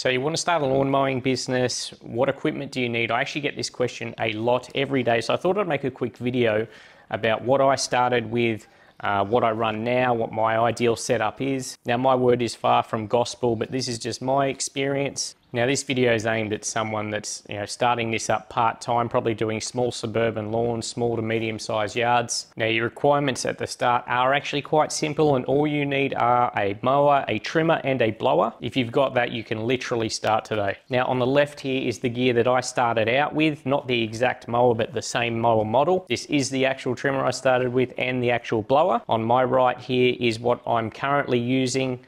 So you want to start a lawn mowing business, what equipment do you need? I actually get this question a lot every day, so I thought I'd make a quick video about what I started with, uh, what I run now, what my ideal setup is. Now my word is far from gospel, but this is just my experience. Now this video is aimed at someone that's you know starting this up part-time, probably doing small suburban lawns, small to medium-sized yards. Now your requirements at the start are actually quite simple and all you need are a mower, a trimmer and a blower. If you've got that you can literally start today. Now on the left here is the gear that I started out with, not the exact mower but the same mower model. This is the actual trimmer I started with and the actual blower. On my right here is what I'm currently using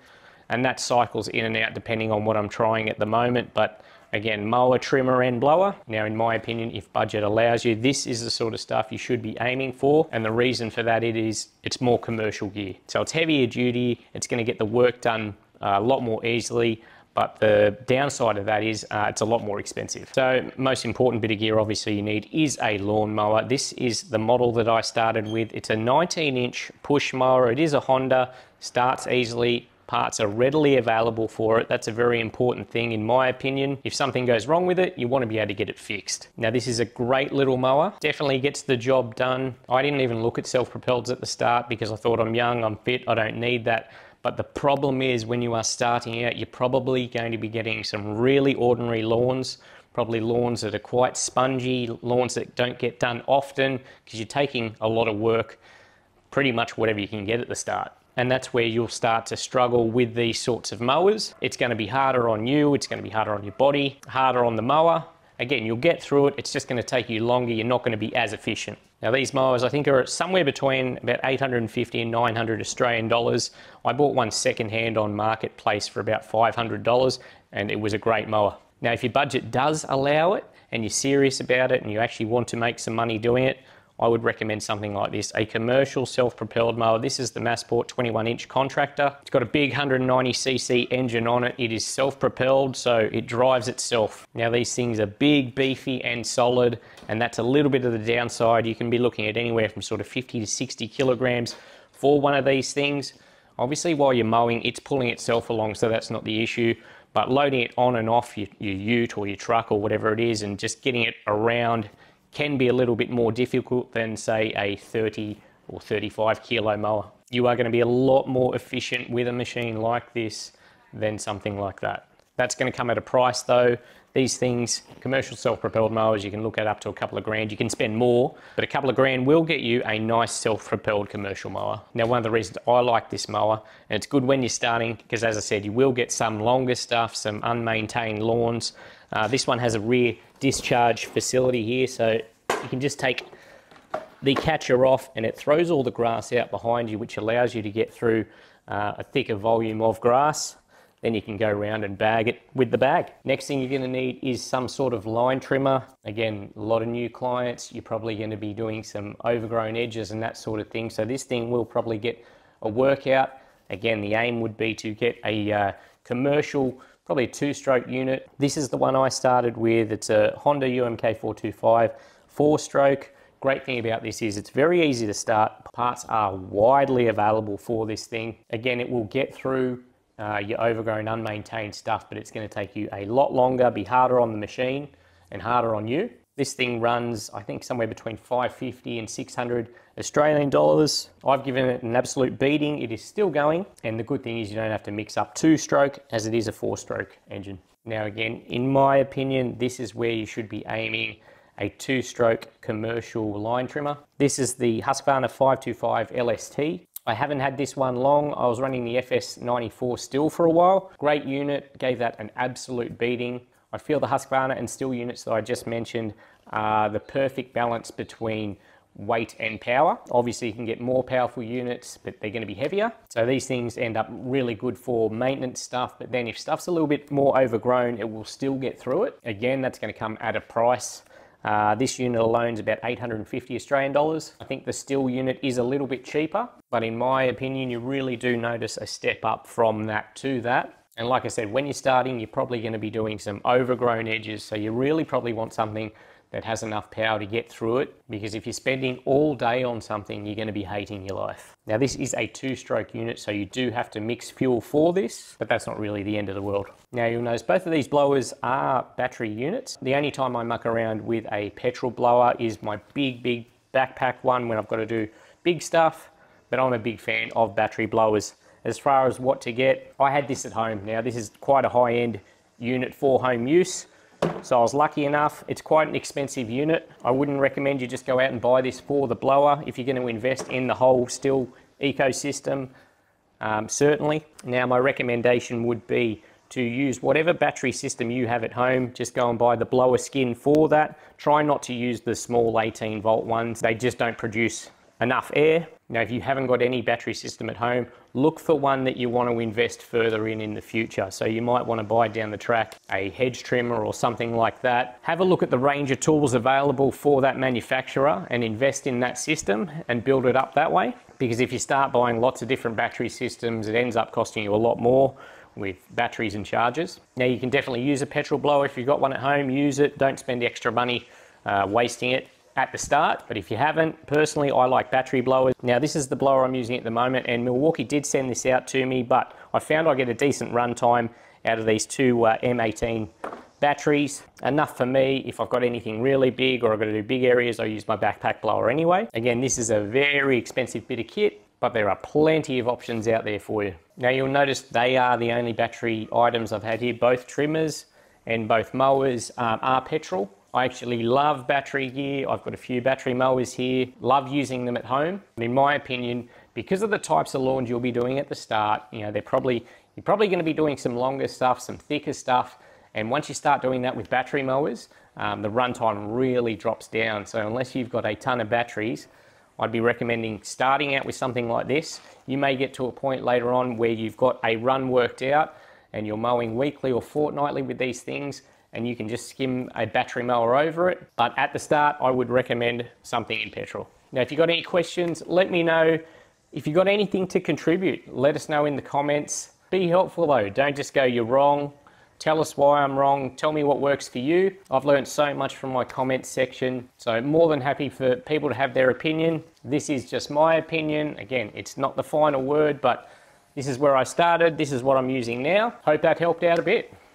and that cycles in and out depending on what I'm trying at the moment. But again, mower, trimmer and blower. Now, in my opinion, if budget allows you, this is the sort of stuff you should be aiming for. And the reason for that it is it's more commercial gear. So it's heavier duty, it's gonna get the work done uh, a lot more easily, but the downside of that is uh, it's a lot more expensive. So most important bit of gear obviously you need is a lawn mower. This is the model that I started with. It's a 19 inch push mower. It is a Honda, starts easily, parts are readily available for it. That's a very important thing in my opinion. If something goes wrong with it, you want to be able to get it fixed. Now this is a great little mower. Definitely gets the job done. I didn't even look at self-propelleds at the start because I thought I'm young, I'm fit, I don't need that. But the problem is when you are starting out, you're probably going to be getting some really ordinary lawns, probably lawns that are quite spongy, lawns that don't get done often because you're taking a lot of work, pretty much whatever you can get at the start and that's where you'll start to struggle with these sorts of mowers. It's going to be harder on you, it's going to be harder on your body, harder on the mower. Again, you'll get through it, it's just going to take you longer, you're not going to be as efficient. Now these mowers I think are somewhere between about 850 and 900 Australian dollars. I bought one secondhand on Marketplace for about $500 and it was a great mower. Now if your budget does allow it and you're serious about it and you actually want to make some money doing it, I would recommend something like this, a commercial self-propelled mower. This is the Masport 21 inch contractor. It's got a big 190cc engine on it. It is self-propelled, so it drives itself. Now these things are big, beefy and solid, and that's a little bit of the downside. You can be looking at anywhere from sort of 50 to 60 kilograms for one of these things. Obviously while you're mowing, it's pulling itself along, so that's not the issue but loading it on and off your, your ute or your truck or whatever it is and just getting it around can be a little bit more difficult than say a 30 or 35 kilo mower. You are going to be a lot more efficient with a machine like this than something like that. That's going to come at a price though. These things, commercial self-propelled mowers, you can look at up to a couple of grand. You can spend more, but a couple of grand will get you a nice self-propelled commercial mower. Now, one of the reasons I like this mower, and it's good when you're starting, because as I said, you will get some longer stuff, some unmaintained lawns. Uh, this one has a rear discharge facility here, so you can just take the catcher off and it throws all the grass out behind you, which allows you to get through uh, a thicker volume of grass. Then you can go around and bag it with the bag. Next thing you're gonna need is some sort of line trimmer. Again, a lot of new clients, you're probably gonna be doing some overgrown edges and that sort of thing. So this thing will probably get a workout. Again, the aim would be to get a uh, commercial probably a two-stroke unit. This is the one I started with. It's a Honda UMK 425 four-stroke. Great thing about this is it's very easy to start. Parts are widely available for this thing. Again, it will get through uh, your overgrown, unmaintained stuff, but it's gonna take you a lot longer, be harder on the machine and harder on you. This thing runs, I think, somewhere between 550 and 600 Australian dollars. I've given it an absolute beating. It is still going. And the good thing is you don't have to mix up two stroke as it is a four stroke engine. Now again, in my opinion, this is where you should be aiming a two stroke commercial line trimmer. This is the Husqvarna 525 LST. I haven't had this one long. I was running the FS94 Stihl for a while. Great unit, gave that an absolute beating. I feel the Husqvarna and Stihl units that I just mentioned are the perfect balance between weight and power. Obviously you can get more powerful units, but they're gonna be heavier. So these things end up really good for maintenance stuff, but then if stuff's a little bit more overgrown, it will still get through it. Again, that's gonna come at a price. Uh, this unit alone is about 850 Australian dollars. I think the Stihl unit is a little bit cheaper, but in my opinion, you really do notice a step up from that to that. And like I said, when you're starting, you're probably going to be doing some overgrown edges. So you really probably want something that has enough power to get through it because if you're spending all day on something, you're going to be hating your life. Now, this is a two stroke unit, so you do have to mix fuel for this, but that's not really the end of the world. Now, you'll notice both of these blowers are battery units. The only time I muck around with a petrol blower is my big, big backpack one when I've got to do big stuff, but I'm a big fan of battery blowers. As far as what to get, I had this at home. Now, this is quite a high end unit for home use. So I was lucky enough. It's quite an expensive unit. I wouldn't recommend you just go out and buy this for the blower if you're going to invest in the whole Stihl ecosystem, um, certainly. Now my recommendation would be to use whatever battery system you have at home. Just go and buy the blower skin for that. Try not to use the small 18 volt ones. They just don't produce enough air. Now, if you haven't got any battery system at home, look for one that you want to invest further in in the future. So you might want to buy down the track a hedge trimmer or something like that. Have a look at the range of tools available for that manufacturer and invest in that system and build it up that way. Because if you start buying lots of different battery systems, it ends up costing you a lot more with batteries and chargers. Now you can definitely use a petrol blower if you've got one at home, use it. Don't spend extra money uh, wasting it at the start, but if you haven't, personally, I like battery blowers. Now, this is the blower I'm using at the moment, and Milwaukee did send this out to me, but I found I get a decent runtime out of these two uh, M18 batteries. Enough for me. If I've got anything really big or I've got to do big areas, I use my backpack blower anyway. Again, this is a very expensive bit of kit, but there are plenty of options out there for you. Now, you'll notice they are the only battery items I've had here. Both trimmers and both mowers um, are petrol. I actually love battery gear. I've got a few battery mowers here. Love using them at home. And in my opinion, because of the types of lawns you'll be doing at the start, you know, they're probably you're probably going to be doing some longer stuff, some thicker stuff. And once you start doing that with battery mowers, um, the runtime really drops down. So unless you've got a ton of batteries, I'd be recommending starting out with something like this. You may get to a point later on where you've got a run worked out and you're mowing weekly or fortnightly with these things and you can just skim a battery mower over it. But at the start, I would recommend something in petrol. Now, if you've got any questions, let me know. If you've got anything to contribute, let us know in the comments. Be helpful though, don't just go, you're wrong. Tell us why I'm wrong. Tell me what works for you. I've learned so much from my comments section. So more than happy for people to have their opinion. This is just my opinion. Again, it's not the final word, but this is where I started. This is what I'm using now. Hope that helped out a bit.